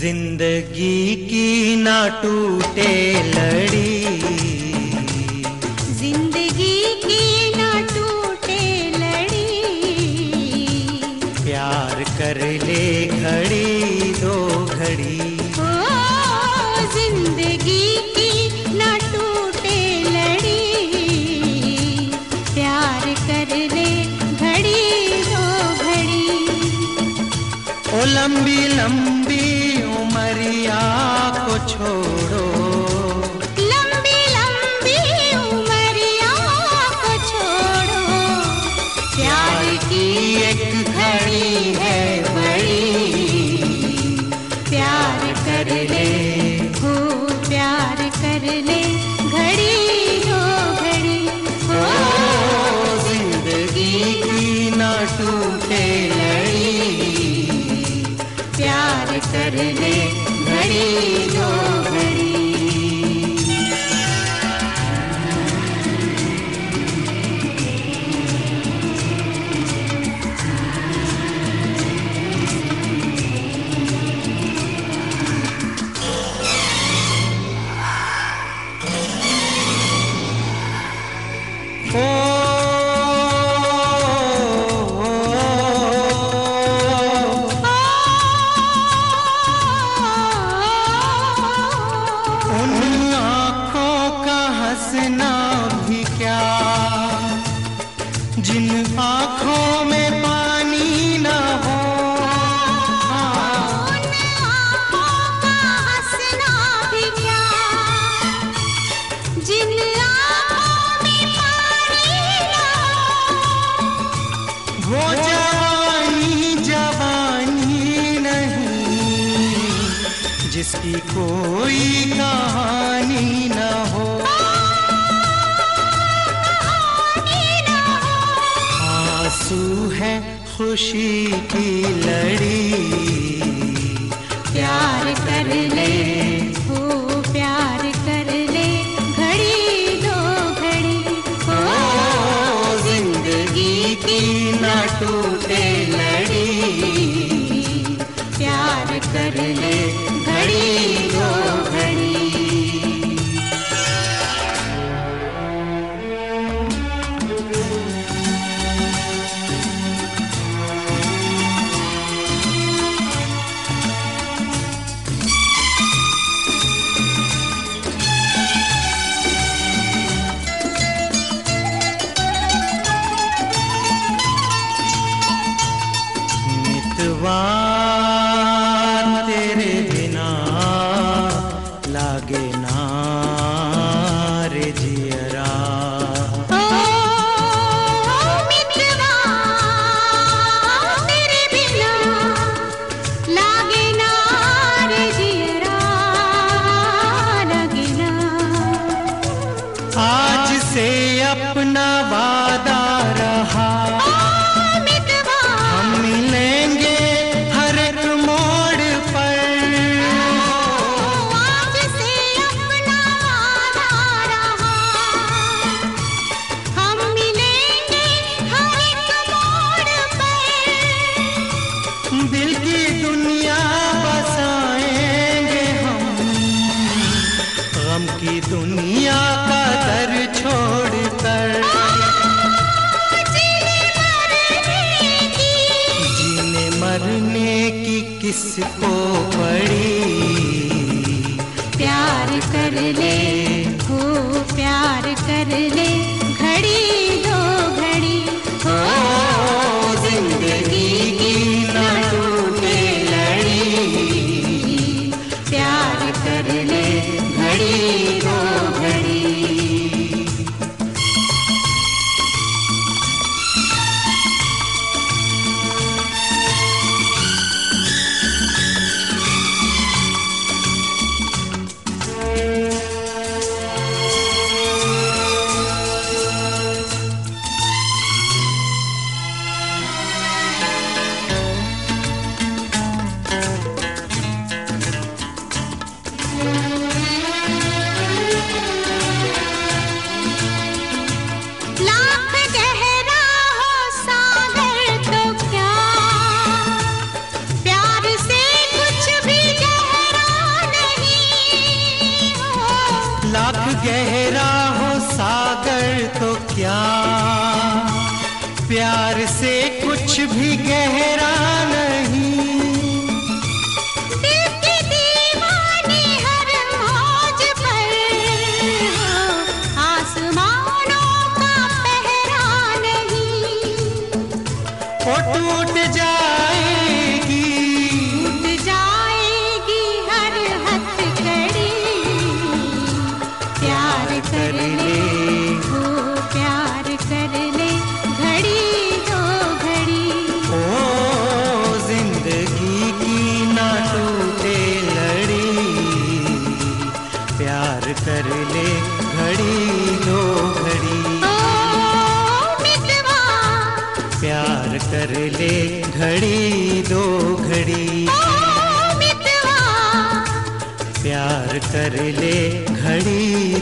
ज़िंदगी की ना टूटे लड़ी। ज़िंदगी की ना टूटे लड़ी। प्यार कर ले घड़ी दो घड़ी। ज़िंदगी की ना टूटे लड़ी। प्यार कर ले घड़ी दो घड़ी। ओ लंबी लंबी उमरिया को छोड़ो। लंबी लंबी उमरिया को छोड़ो। प्यार की एक घड़ी है बड़ी। प्यार कर ले, हो प्यार कर ले, घड़ी दो घड़ी। हो ज़िंदगी की ना टूटे लड़ी। प्यार कर ले घड़ी जवानी जवानी नहीं, जिसकी कोई कहानी न हो। आँसू है खुशी की लड़ी, प्यार कर ले। मितवा तेरे बिना लागे ना रे जियरा। ओ मित्रवा तेरे बिना लागे ना रे जियरा लगे ना। आज से अपना दुनिया का दर छोड़ कर। जीने मरने की किसको पड़ी? प्यार कर ले, हो प्यार कर ले, घड़ी दो घड़ी, हो गहरा हो सागर तो क्या? प्यार से कुछ भी गहरा प्यार कर ले घड़ी दो घड़ी। प्यार कर ले घड़ी